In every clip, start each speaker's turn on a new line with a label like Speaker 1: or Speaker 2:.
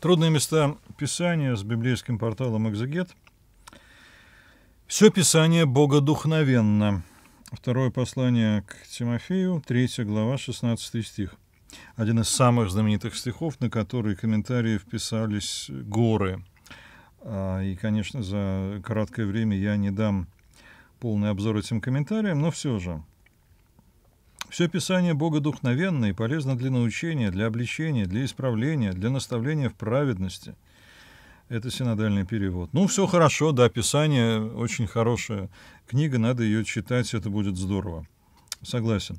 Speaker 1: Трудные места Писания с библейским порталом «Экзегет». Все Писание богодухновенно. Второе послание к Тимофею, 3 глава, 16 стих. Один из самых знаменитых стихов, на которые комментарии вписались горы. А, и, конечно, за краткое время я не дам полный обзор этим комментариям, но все же – все Писание богодухновенно и полезно для научения, для обличения, для исправления, для наставления в праведности. Это синодальный перевод. Ну, все хорошо, да, Писание очень хорошая книга, надо ее читать, это будет здорово. Согласен.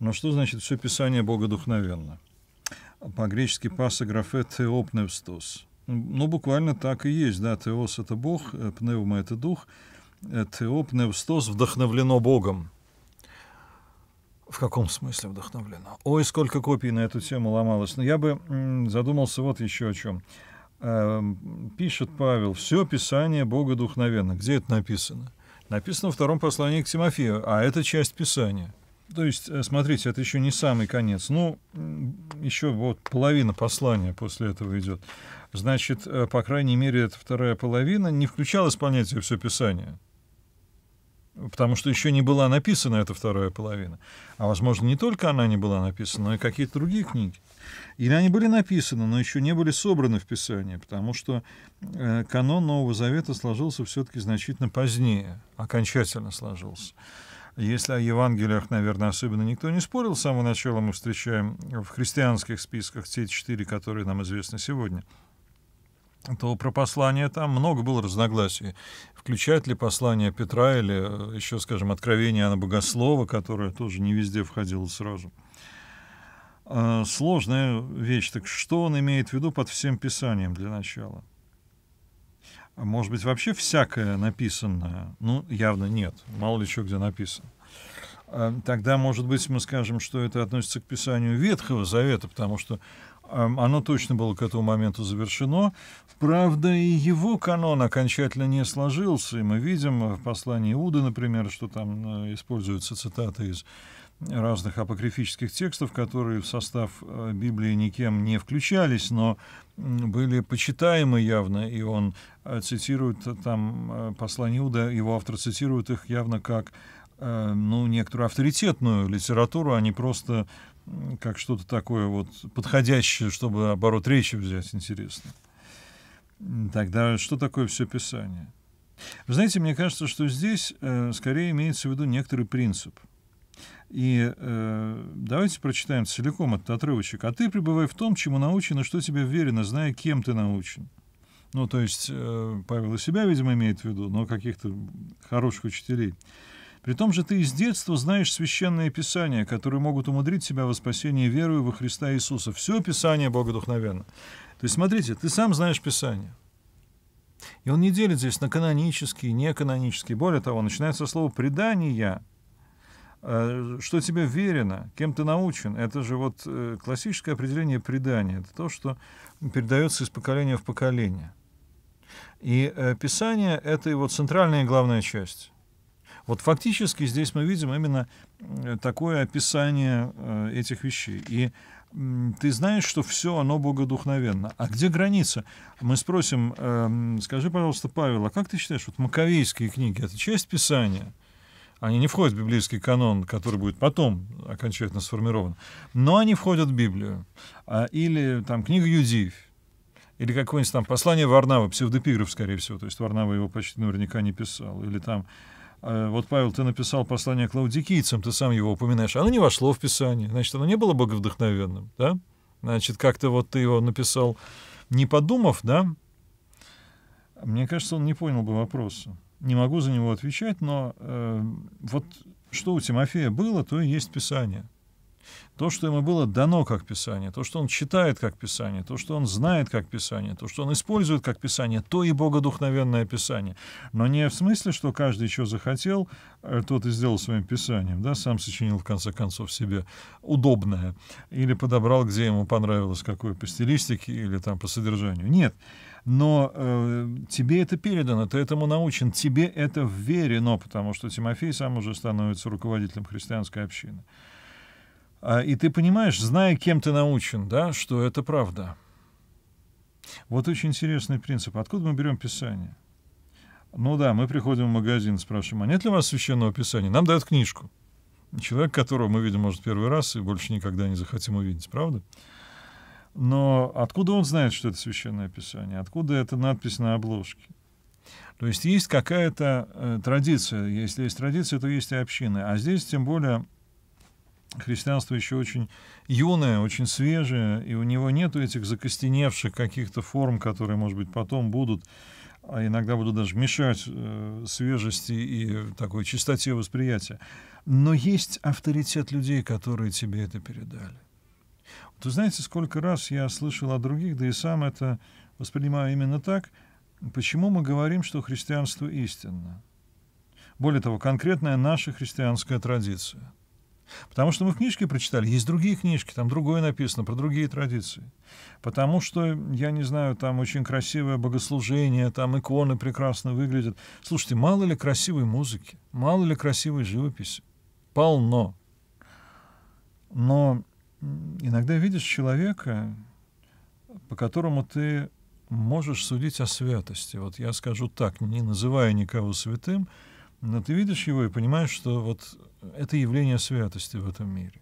Speaker 1: Но что значит все Писание богодухновенно? По-гречески пасаграфе теопневстос. Ну, буквально так и есть, да, теос — это Бог, пневма — это дух, теопневстос — вдохновлено Богом. В каком смысле вдохновлено? Ой, сколько копий на эту тему ломалось. Но я бы задумался вот еще о чем. Эм, пишет Павел, все Писание Бога духновенно. Где это написано? Написано во втором послании к Тимофею, а это часть Писания. То есть, э, смотрите, это еще не самый конец. Ну, еще вот половина послания после этого идет. Значит, э, по крайней мере, эта вторая половина не включалась в понятие все Писание потому что еще не была написана эта вторая половина. А, возможно, не только она не была написана, но и какие-то другие книги. Или они были написаны, но еще не были собраны в Писание, потому что э, канон Нового Завета сложился все-таки значительно позднее, окончательно сложился. Если о Евангелиях, наверное, особенно никто не спорил, с самого начала мы встречаем в христианских списках те четыре, которые нам известны сегодня – то про послание там много было разногласий. Включает ли послание Петра или э, еще, скажем, откровение Анна Богослова, которое тоже не везде входило сразу. А, сложная вещь. Так что он имеет в виду под всем Писанием для начала? А может быть, вообще всякое написанное? Ну, явно нет. Мало ли что где написано. А, тогда, может быть, мы скажем, что это относится к Писанию Ветхого Завета, потому что оно точно было к этому моменту завершено. Правда, и его канон окончательно не сложился, и мы видим в послании Иуды, например, что там э, используются цитаты из разных апокрифических текстов, которые в состав э, Библии никем не включались, но были почитаемы явно, и он э, цитирует там послание Иуда, его автор цитирует их явно как ну, некоторую авторитетную литературу, а не просто как что-то такое вот подходящее, чтобы оборот речи взять, интересно. Тогда что такое все Писание? Вы знаете, мне кажется, что здесь э, скорее имеется в виду некоторый принцип. И э, давайте прочитаем целиком этот отрывочек. «А ты пребывай в том, чему научен, и что тебе верено, зная, кем ты научен». Ну, то есть э, Павел и себя, видимо, имеет в виду, но каких-то хороших учителей. При том же ты из детства знаешь священные писания, которые могут умудрить тебя во спасение верою во Христа Иисуса. Все Писание богодухновенно. То есть, смотрите, ты сам знаешь Писание. И он не делит здесь на канонические, неканонические. Более того, начинается слово «предания», э, что тебе верено, кем ты научен. Это же вот э, классическое определение предания. Это то, что передается из поколения в поколение. И э, Писание — это его центральная и главная часть. Вот фактически здесь мы видим именно такое описание э, этих вещей. И ты знаешь, что все оно богодухновенно. А где граница? Мы спросим, э, скажи, пожалуйста, Павел, а как ты считаешь, вот маковейские книги — это часть Писания? Они не входят в библейский канон, который будет потом окончательно сформирован, но они входят в Библию. А, или там книга Юдивь, или какое-нибудь там послание Варнава, псевдопиграф, скорее всего, то есть Варнава его почти наверняка не писал, или там Э, вот, Павел, ты написал послание к лаудикийцам, ты сам его упоминаешь, оно не вошло в Писание, значит, оно не было боговдохновенным, да? Значит, как-то вот ты его написал, не подумав, да? Мне кажется, он не понял бы вопроса. Не могу за него отвечать, но э, вот что у Тимофея было, то и есть Писание. То, что ему было дано как Писание, то, что он читает как Писание, то, что он знает как Писание, то, что он использует как Писание, то и богодухновенное Писание. Но не в смысле, что каждый что захотел, э, тот и сделал своим Писанием, да, сам сочинил в конце концов себе удобное, или подобрал, где ему понравилось, какой по стилистике или там по содержанию. Нет но э, тебе это передано, ты этому научен, тебе это вверено, потому что Тимофей сам уже становится руководителем христианской общины. А, и ты понимаешь, зная, кем ты научен, да, что это правда. Вот очень интересный принцип. Откуда мы берем Писание? Ну да, мы приходим в магазин, спрашиваем, а нет ли у вас священного Писания? Нам дают книжку. Человек, которого мы видим, может, первый раз и больше никогда не захотим увидеть, правда? Но откуда он знает, что это священное Писание? Откуда эта надпись на обложке? То есть есть какая-то э, традиция. Если есть традиция, то есть и община. А здесь, тем более, христианство еще очень юное, очень свежее, и у него нету этих закостеневших каких-то форм, которые, может быть, потом будут, а иногда будут даже мешать э, свежести и такой чистоте восприятия. Но есть авторитет людей, которые тебе это передали. Вы знаете, сколько раз я слышал о других, да и сам это воспринимаю именно так. Почему мы говорим, что христианство истинно? Более того, конкретная наша христианская традиция – Потому что мы в книжке прочитали, есть другие книжки, там другое написано, про другие традиции. Потому что, я не знаю, там очень красивое богослужение, там иконы прекрасно выглядят. Слушайте, мало ли красивой музыки, мало ли красивой живописи? Полно. Но иногда видишь человека, по которому ты можешь судить о святости. Вот я скажу так, не называя никого святым, но ты видишь его и понимаешь, что вот это явление святости в этом мире.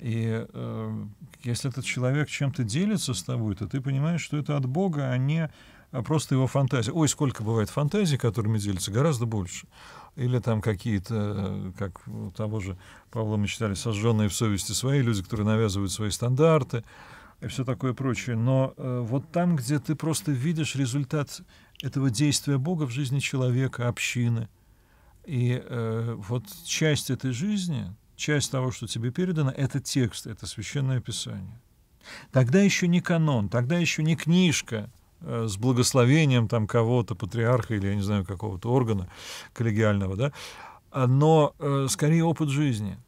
Speaker 1: И э, если этот человек чем-то делится с тобой, то ты понимаешь, что это от Бога, а не а просто его фантазия. Ой, сколько бывает фантазий, которыми делятся, гораздо больше. Или там какие-то, как у того же Павла мы читали, сожженные в совести свои люди, которые навязывают свои стандарты и все такое прочее. Но э, вот там, где ты просто видишь результат этого действия Бога в жизни человека, общины, и э, вот часть этой жизни, часть того, что тебе передано, это текст, это священное писание. Тогда еще не канон, тогда еще не книжка э, с благословением там кого-то, патриарха или, я не знаю, какого-то органа коллегиального, да, но э, скорее опыт жизни.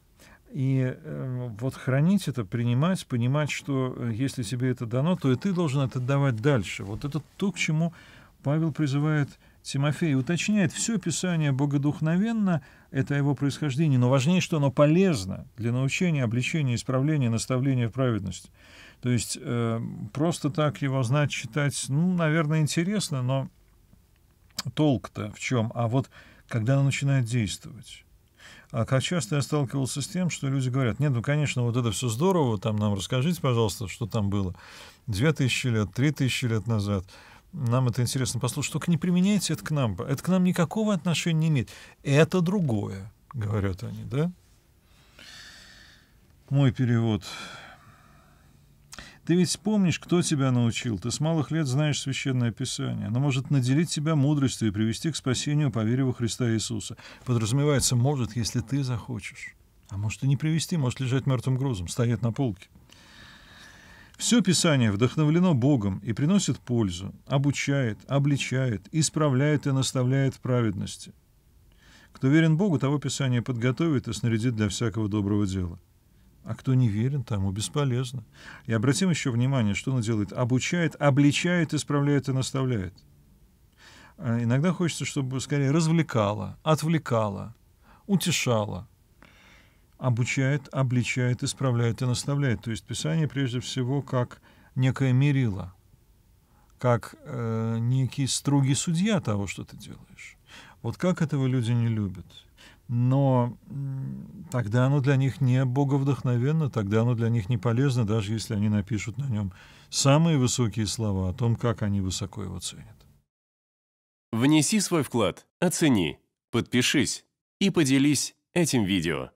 Speaker 1: И э, вот хранить это, принимать, понимать, что э, если тебе это дано, то и ты должен это давать дальше. Вот это то, к чему Павел призывает Тимофей уточняет, все Писание богодухновенно, это его происхождение, но важнее, что оно полезно для научения, обличения, исправления, наставления в праведности. То есть э, просто так его знать, читать, ну, наверное, интересно, но толк-то в чем? А вот когда оно начинает действовать. А как часто я сталкивался с тем, что люди говорят, нет, ну, конечно, вот это все здорово, там нам расскажите, пожалуйста, что там было две тысячи лет, три тысячи лет назад – нам это интересно послушать, только не применяйте это к нам. Это к нам никакого отношения не имеет. Это другое, говорят они, да? Мой перевод. Ты ведь помнишь, кто тебя научил. Ты с малых лет знаешь Священное Писание. Оно может наделить тебя мудростью и привести к спасению по вере во Христа Иисуса. Подразумевается, может, если ты захочешь. А может и не привести, может лежать мертвым грузом, стоять на полке. Все Писание вдохновлено Богом и приносит пользу, обучает, обличает, исправляет и наставляет в праведности. Кто верен Богу, того Писание подготовит и снарядит для всякого доброго дела. А кто не верен, тому бесполезно. И обратим еще внимание, что оно делает. Обучает, обличает, исправляет и наставляет. А иногда хочется, чтобы скорее развлекало, отвлекало, утешало, обучает, обличает, исправляет и наставляет. То есть Писание прежде всего как некое мерило, как э, некий строгий судья того, что ты делаешь. Вот как этого люди не любят. Но тогда оно для них не боговдохновенно, тогда оно для них не полезно, даже если они напишут на нем самые высокие слова о том, как они высоко его ценят.
Speaker 2: Внеси свой вклад, оцени, подпишись и поделись этим видео.